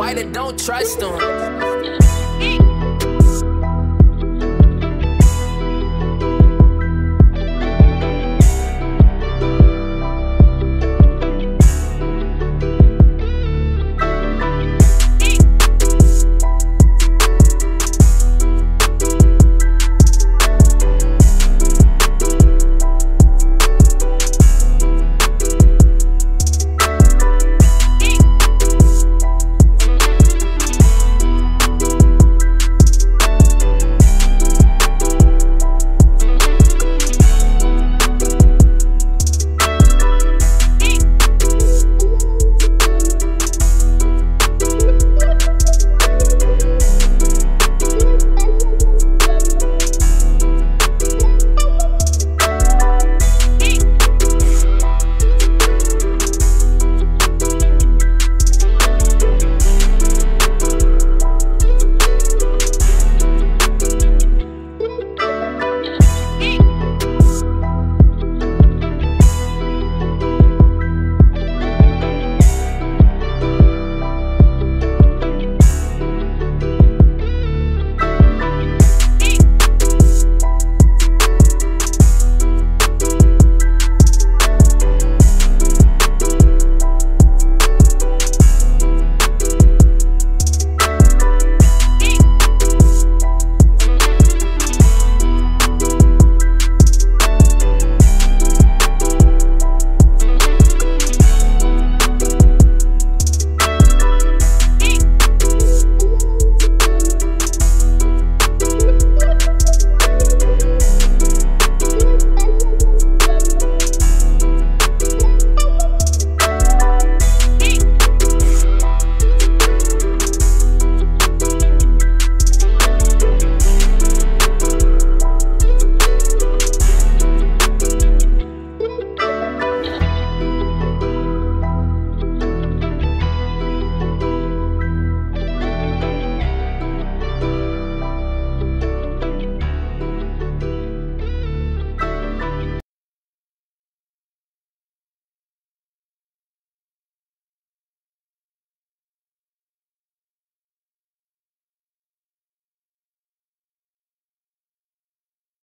White, they don't trust them.